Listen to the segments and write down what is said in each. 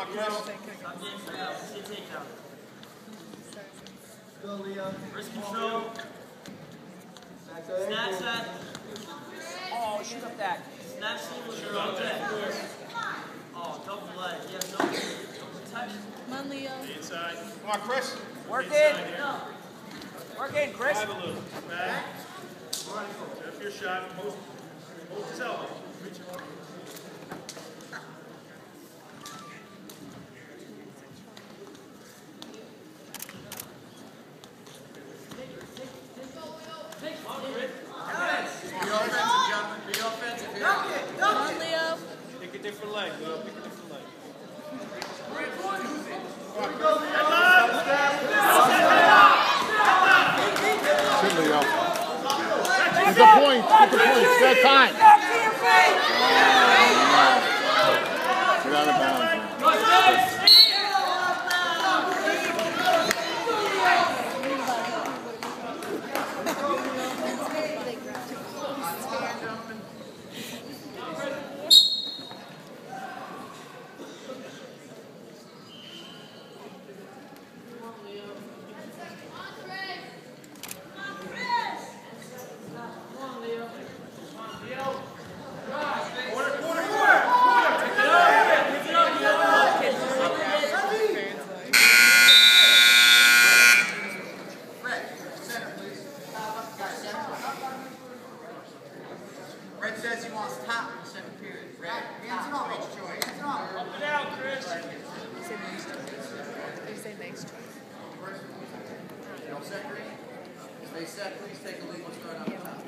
on, Chris. Go, Leo. Wrist control. Snatch that. Oh, shoot up that. Snatch single your own. Oh, double leg. Yeah, no. Don't. Come on, Leo. Inside. Come on, Chris. Work in. Work in, Chris. Drive a little. Back. Up your shot. His elbow. Reach it. Come Pick a point. Get the point. Set time. Set, Green? Stay set, please take a lead, we'll start on the top.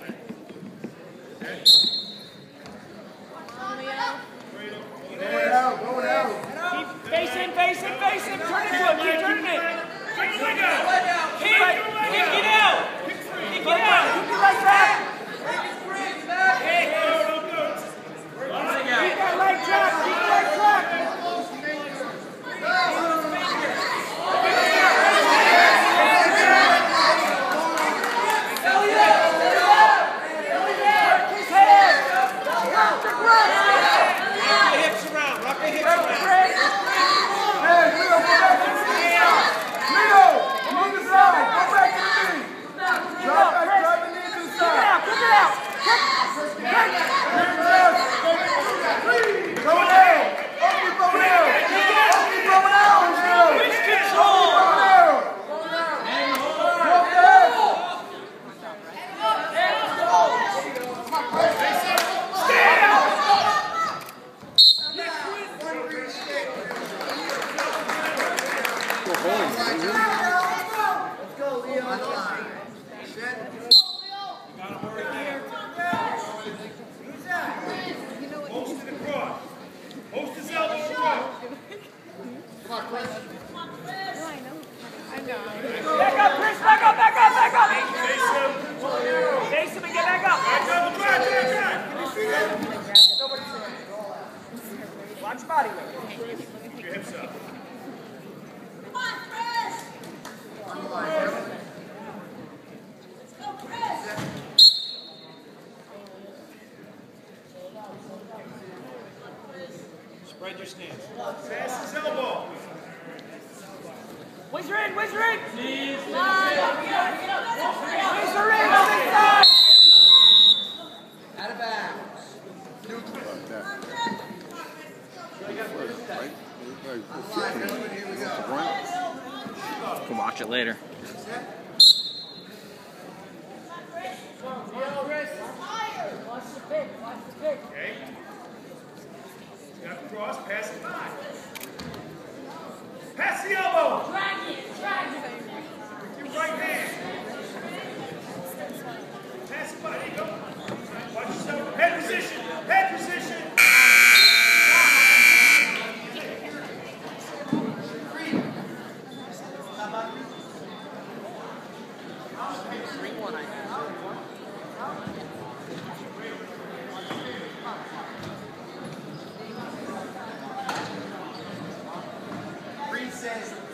Come on, Leo. Keep facing, facing, facing. Turn it to him. Keep turning it. Take the leg out. Keep, keep it out. Keep it out. Keep it right back. Keep that leg track. Keep the leg track. Work his head. Work the grip. Rock the hips around. Rock the hips around. Keep it out. Keep it out. Wrist control. Go home. Post to the cross. Post his elbow across. Come on, Chris. No, I know. I know. Back up, Chris. Back up, back up, back up. Face him. Face him and get back up. Back up. Drive, drive, Watch body weight. Your hips up. Spread your stance. Pass his elbow. Whizzer in, whizzer in. Whizzer in on this side. Out of bounds. Like that. Right? Right. Line, gentlemen, here we go. Right. Can watch it later. Okay? Got the cross. Pass it by. Pass the elbow. With your right hand. Pass it by. There you go. Watch yourself. Head position. Head position. Three